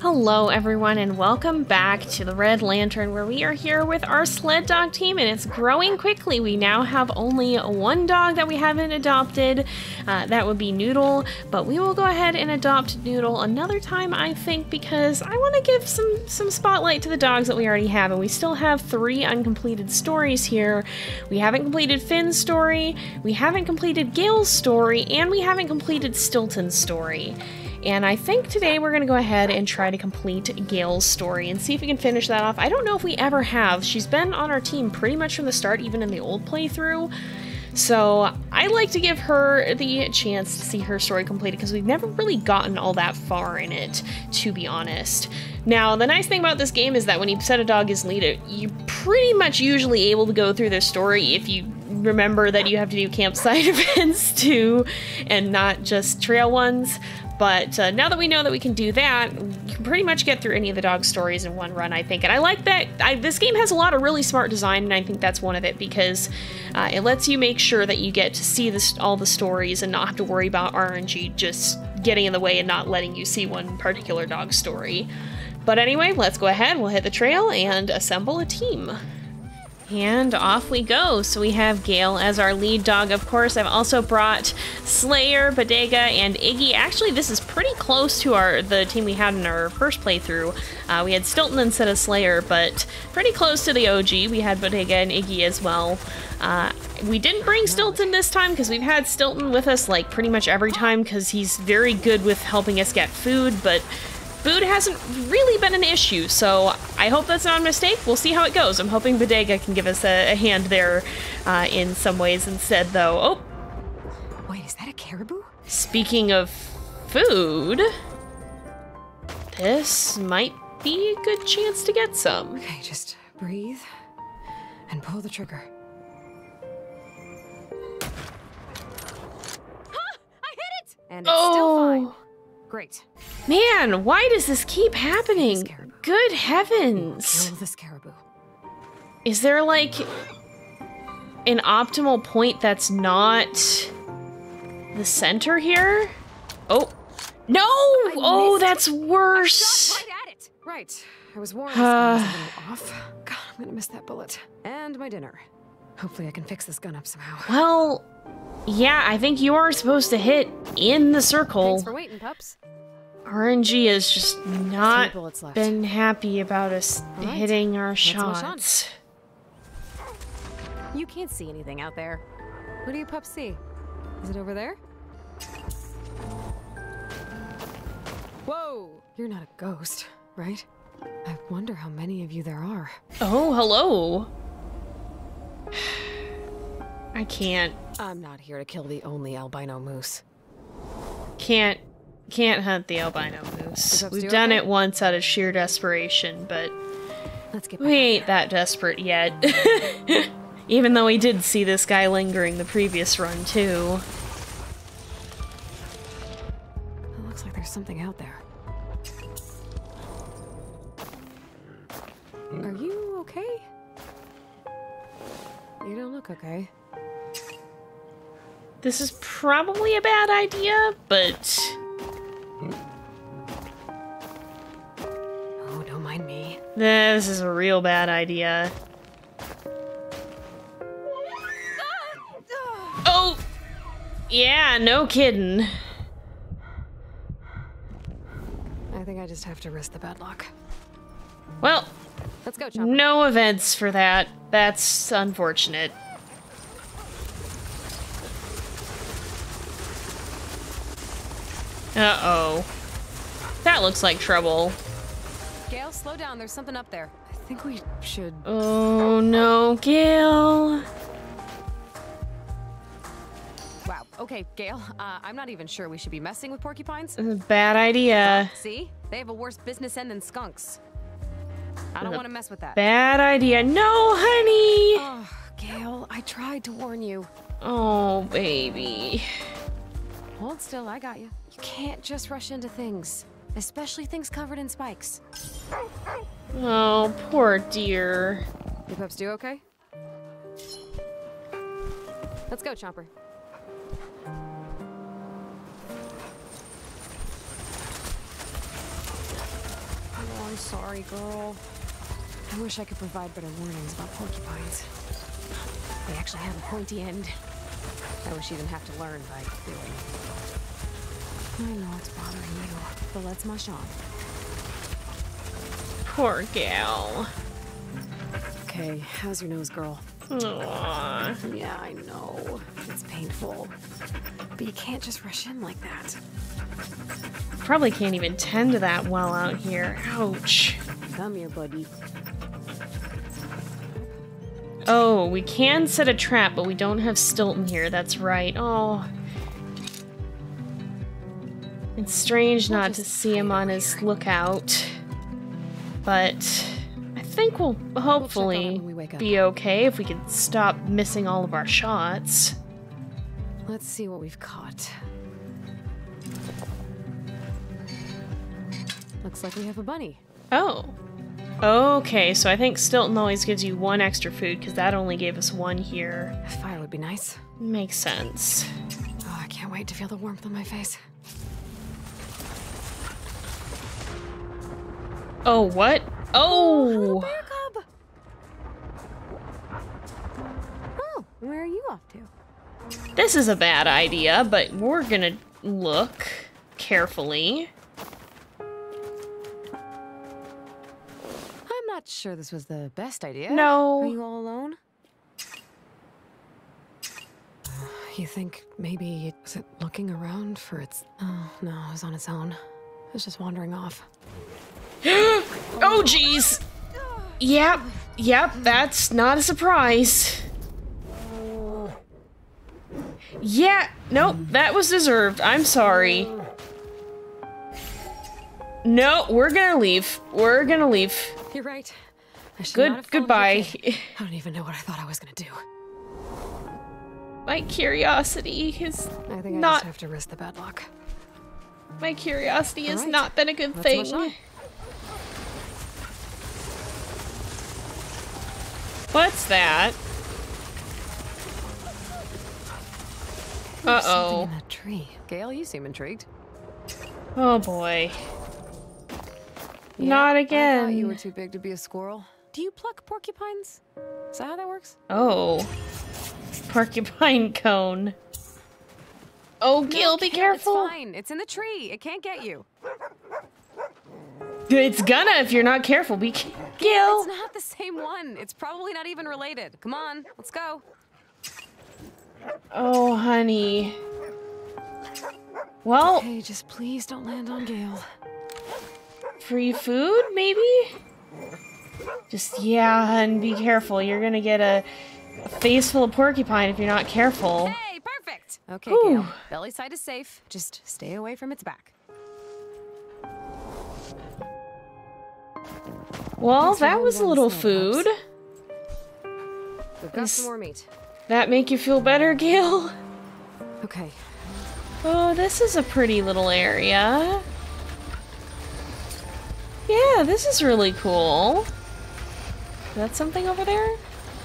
Hello, everyone, and welcome back to the Red Lantern, where we are here with our sled dog team, and it's growing quickly. We now have only one dog that we haven't adopted. Uh, that would be Noodle, but we will go ahead and adopt Noodle another time, I think, because I want to give some some spotlight to the dogs that we already have, and we still have three uncompleted stories here. We haven't completed Finn's story, we haven't completed Gale's story, and we haven't completed Stilton's story. And I think today we're going to go ahead and try to complete Gale's story and see if we can finish that off. I don't know if we ever have. She's been on our team pretty much from the start, even in the old playthrough. So I like to give her the chance to see her story completed because we've never really gotten all that far in it, to be honest. Now, the nice thing about this game is that when you set a dog as leader, you're pretty much usually able to go through the story if you remember that you have to do campsite events too and not just trail ones. But uh, now that we know that we can do that, you can pretty much get through any of the dog stories in one run, I think. And I like that I, this game has a lot of really smart design, and I think that's one of it because uh, it lets you make sure that you get to see this, all the stories and not have to worry about RNG just getting in the way and not letting you see one particular dog story. But anyway, let's go ahead, we'll hit the trail and assemble a team. And off we go. So we have Gale as our lead dog, of course. I've also brought Slayer, Bodega, and Iggy. Actually, this is pretty close to our the team we had in our first playthrough. Uh, we had Stilton instead of Slayer, but pretty close to the OG. We had Bodega and Iggy as well. Uh, we didn't bring Stilton this time because we've had Stilton with us like pretty much every time because he's very good with helping us get food, but food hasn't really been an issue, so I hope that's not a mistake. We'll see how it goes. I'm hoping Bodega can give us a, a hand there uh, in some ways instead, though. Oh! Wait, is that a caribou? Speaking of food, this might be a good chance to get some. Okay, just breathe and pull the trigger. I hit it! And it's oh. still fine. Great. Man, why does this keep happening? Good heavens. Kill this caribou. Is there like an optimal point that's not the center here? Oh. No! I oh, that's worse. Right at it. Right. I was warned this gun was a little off. God, I'm gonna miss that bullet. And my dinner. Hopefully I can fix this gun up somehow. Well, yeah, I think you are supposed to hit in the circle. Thanks for waiting, pups. RNG has just not been happy about us right, hitting our shots. You can't see anything out there. What do you pups see? Is it over there? Whoa! You're not a ghost, right? I wonder how many of you there are. Oh, hello. I can't, I'm not here to kill the only albino moose. can't, can't hunt the albino moose. We've done okay? it once out of sheer desperation, but Let's get we ain't that desperate yet. Even though we did see this guy lingering the previous run, too. It looks like there's something out there. Are you okay? You don't look okay. This is probably a bad idea, but Oh, don't mind me. this is a real bad idea. Oh! Yeah, no kidding. I think I just have to risk the bad luck. Well, Let's go, Chopper. no events for that. That's unfortunate. Uh-oh. That looks like trouble. Gale, slow down. There's something up there. I think we should. Oh no, Gale. Wow. Okay, Gale. Uh, I'm not even sure we should be messing with porcupines. This is a bad idea. See? They have a worse business end than skunks. I don't want to mess with that. Bad idea. No, honey. Oh, Gale, I tried to warn you. Oh, baby. Hold still, I got you. You can't just rush into things, especially things covered in spikes. Oh, poor dear. You pups do okay? Let's go, Chomper. Oh, I'm sorry, girl. I wish I could provide better warnings about porcupines. They actually have a pointy end. I wish you didn't have to learn by doing. I know it's bothering you, but let's mush on. Poor gal. Okay, how's your nose, girl? Aww. Yeah, I know. It's painful. But you can't just rush in like that. Probably can't even tend to that well out here. Ouch. Come here, buddy. Oh, we can set a trap, but we don't have Stilton here. That's right. Oh. It's strange not to see him on his lookout. But I think we'll hopefully when we wake up. be okay if we can stop missing all of our shots. Let's see what we've caught. Looks like we have a bunny. Oh. Okay, so I think Stilton always gives you one extra food because that only gave us one here. A fire would be nice. Makes sense. Oh, I can't wait to feel the warmth on my face. Oh, what? Oh! Cub! Oh, where are you off to? This is a bad idea, but we're gonna look carefully. Not sure this was the best idea. No. Are you all alone? You think maybe it was it looking around for its? Oh no, it was on its own. It was just wandering off. Oh, jeez! Yep, yep, that's not a surprise. Yeah, nope, that was deserved. I'm sorry. No, we're gonna leave. We're gonna leave. You're right. I should Good, goodbye. I don't even know what I thought I was gonna do. My curiosity is I think I not. just have to risk the bad luck. My curiosity has Alright, not been a good thing. What's that? Uh oh. in that tree. Gale, you seem intrigued. Oh boy. Yeah, Not I thought again. you were too big to be a squirrel. Do you pluck porcupines? Is that how that works? Oh. Porcupine cone. Oh, Gil, be careful. It's fine. It's in the tree. It can't get you. It's gonna if you're not careful. Be Gil. It's not the same one. It's probably not even related. Come on, let's go. Oh, honey. Well, Hey, just please don't land on Gale. Free food, maybe? Just, yeah, and be careful. You're gonna get a, a face full of porcupine if you're not careful. Hey, perfect. Okay. Gale. Belly side is safe. Just stay away from its back. Well, that was a little food. We've got Is- some more meat. That make you feel better, Gale? Okay. Oh, this is a pretty little area. Yeah, this is really cool. Is that something over there?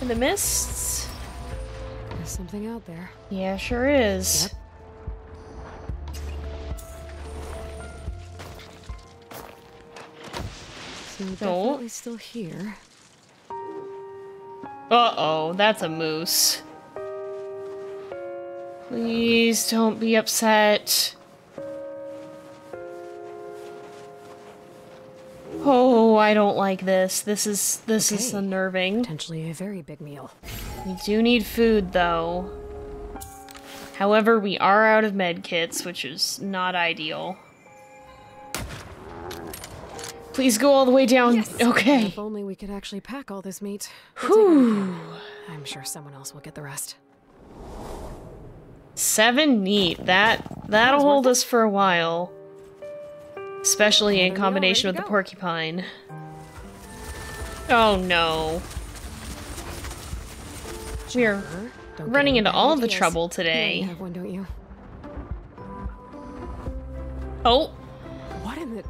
In the mists? There's something out there. Yeah, sure is. Yep. So oh. definitely still here. Uh-oh, that's a moose. Please don't be upset. I don't like this. This is this is unnerving. Potentially a very big meal. We do need food though. However, we are out of med kits, which is not ideal. Please go all the way down. Okay. If only we could actually pack all this meat. We'll take what we can. I'm sure someone else will get the rest. Seven neat. That that'll was hold us for a while. Especially in combination with the porcupine. Oh no. Don't get running into all the trouble today. have one, don't you? Oh, What in the?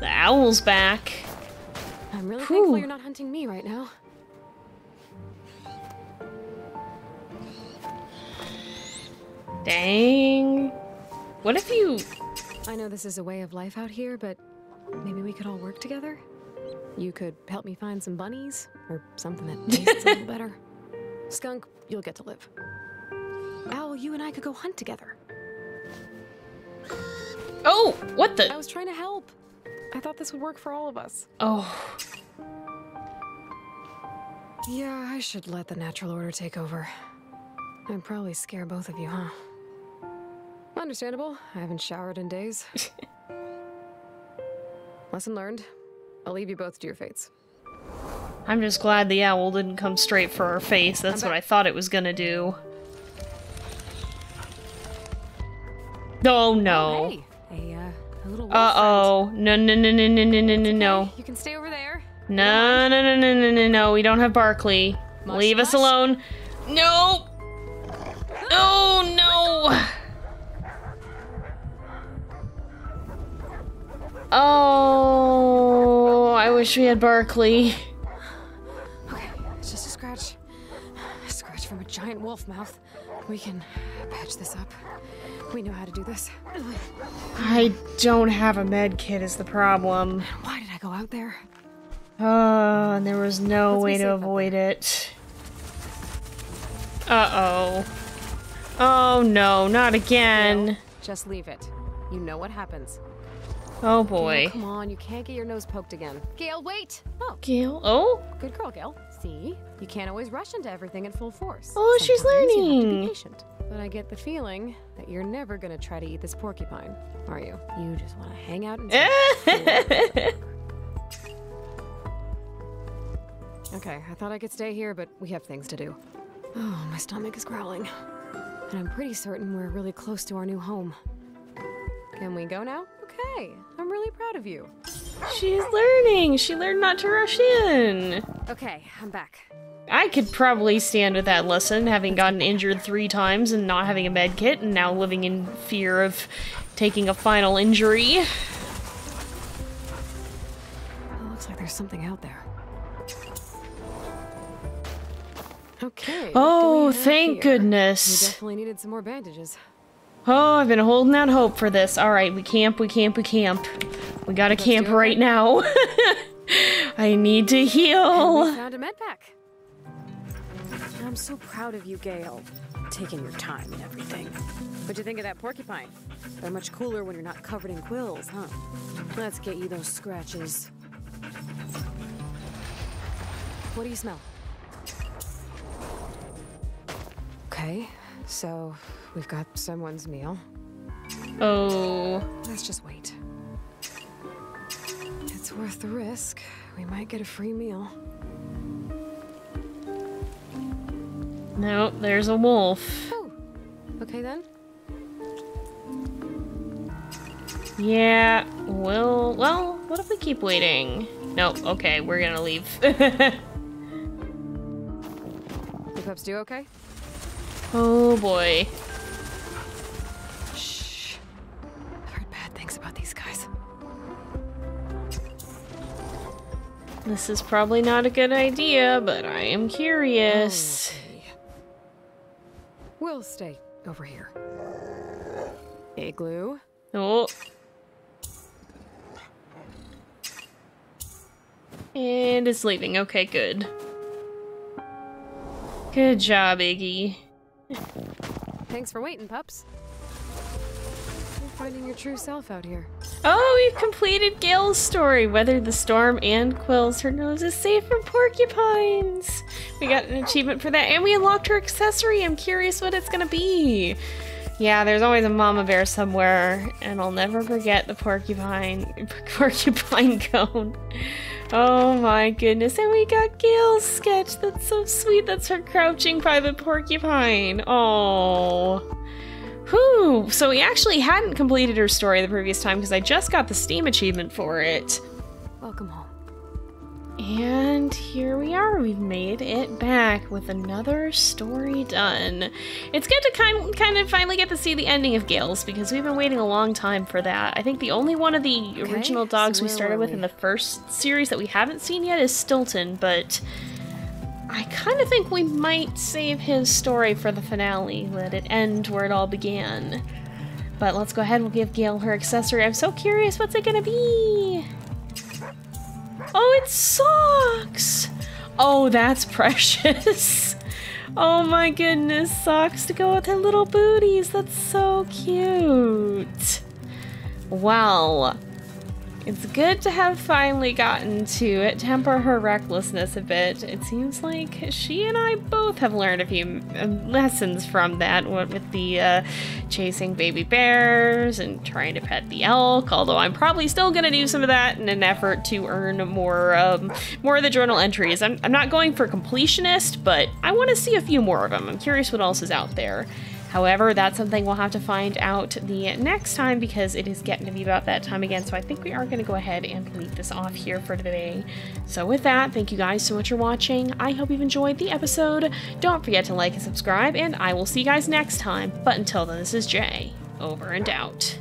the owl's back. I'm really Whew. thankful you're not hunting me right now. Dang. What if you I know this is a way of life out here, but maybe we could all work together? You could help me find some bunnies, or something that tastes a little better. Skunk, you'll get to live. Owl, you and I could go hunt together. Oh, what the? I was trying to help. I thought this would work for all of us. Oh, Yeah, I should let the natural order take over. I'd probably scare both of you, huh? Understandable. I haven't showered in days. Lesson learned. I'll leave you both to your fates. I'm just glad the owl didn't come straight for her face. That's what. I thought it was gonna do. Oh no. Hey, a, uh, a little wolf Uh oh. No, no, no, no, no, no, no, no, no. You can stay over there. No, no, no, no, no, no, no. We don't have Barkley. Leave us alone. No. Oh no. Oh, I wish we had Barkley. Okay, it's just a scratch. A scratch from a giant wolf mouth. We can patch this up. We know how to do this. I don't have a med kit is the problem. Why did I go out there? Oh, and there was no Let's way to avoid it. Uh-oh. Oh no, not again. Just leave it. You know what happens. Oh Gale, boy. come on, you can't get your nose poked again. Gale, wait! Oh, Gale? Oh? good girl, Gale. See? You can't always rush into everything at full force. Oh, she's Sometimes You have to learning. be patient. But I get the feeling that you're never gonna try to eat this porcupine, are you? You just want to hang out and. Okay, I thought I could stay here, but we have things to do. Oh, my stomach is growling. And I'm pretty certain we're really close to our new home. Can we go now? Okay, I'm really proud of you. She's learning. She learned not to rush in. Okay, I'm back. I could probably stand with that lesson, having gotten injured three times and not having a med kit, and now living in fear of taking a final injury. It looks like there's something out there. Okay. Oh, thank here? We goodness. definitely needed some more bandages. Oh, I've been holding out hope for this. All right, we camp, we camp, we camp. We gotta Let's camp right now. I need to We heal. found a med pack. I'm so proud of you, Gale. Taking your time and everything. What'd you think of that porcupine? They're much cooler when you're not covered in quills, huh? Let's get you those scratches. What do you smell? Okay, so we've got someone's meal. Oh, Let's just wait. It's worth the risk. We might get a free meal. no, there's a wolf. Oh, okay then. Yeah, well, well, what if we keep waiting? No, okay, we're gonna leave. the pups do okay? oh boy. This is probably not a good idea, but I am curious. Okay. We'll stay over here. Igloo. Oh. And it's leaving. Okay, good. Good job, Iggy. Thanks for waiting, pups. You're finding your true self out here. Oh, we've completed Gale's story. Weathered the storm and quills. Her nose is safe from porcupines. We got an achievement for that, and we unlocked her accessory. I'm curious what it's gonna be. Yeah, there's always a mama bear somewhere, and I'll never forget the porcupine porcupine cone. Oh my goodness, and we got Gale's sketch. That's so sweet. That's her crouching private porcupine. Oh. Whew. So we actually hadn't completed her story the previous time because I just got the Steam achievement for it. Welcome home. And here we are. We've made it back with another story done. It's good to kind kind of finally get to see the ending of Gales because we've been waiting a long time for that. I think the only one of the Okay, original dogs so we started with we? in the first series that we haven't seen yet is Stilton, but I kind of think we might save his story for the finale, let it end where it all began. But let's go ahead and give Gale her accessory. I'm so curious what's it gonna be? Oh, it's socks. Oh, that's precious. Oh my goodness, socks to go with her little booties. That's so cute. Well, it's good to have finally gotten to temper her recklessness a bit. It seems like she and I both have learned a few um, lessons from that what with the uh, chasing baby bears and trying to pet the elk, although I'm probably still going to do some of that in an effort to earn more um, more of the journal entries. I'm, I'm not going for completionist, but I want to see a few more of them. I'm curious what else is out there. However, that's something we'll have to find out the next time because it is getting to be about that time again. So I think we are going to go ahead and leave this off here for today. So with that, thank you guys so much for watching. I hope you've enjoyed the episode. Don't forget to like and subscribe, and I will see you guys next time. But until then, this is Jay. Over and out.